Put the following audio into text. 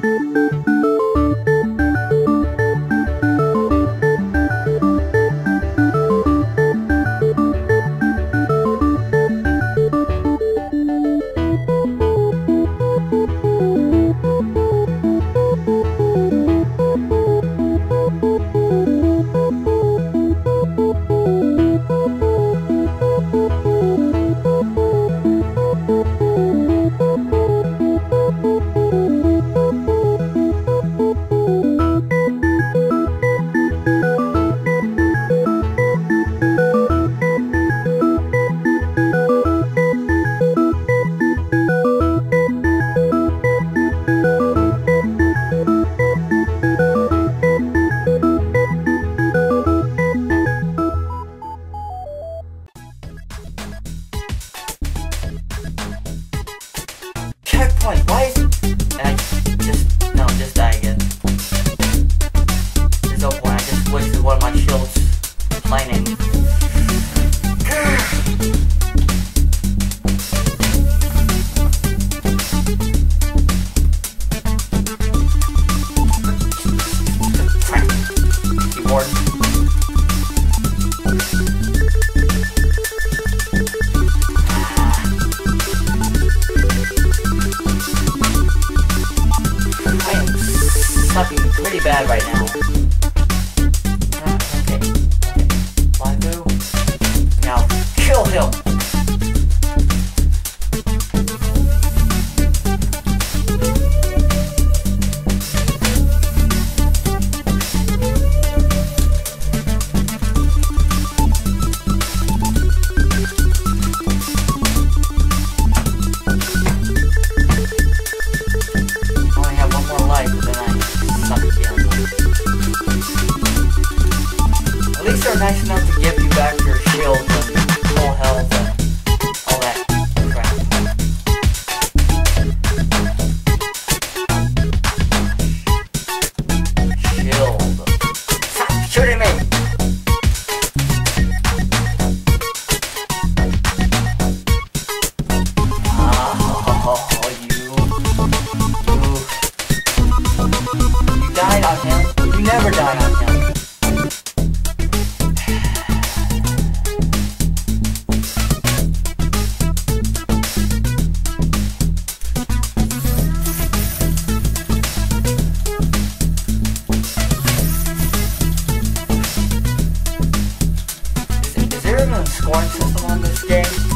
Música my wife. And I bad right now. scoring system on this game.